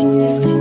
Watching.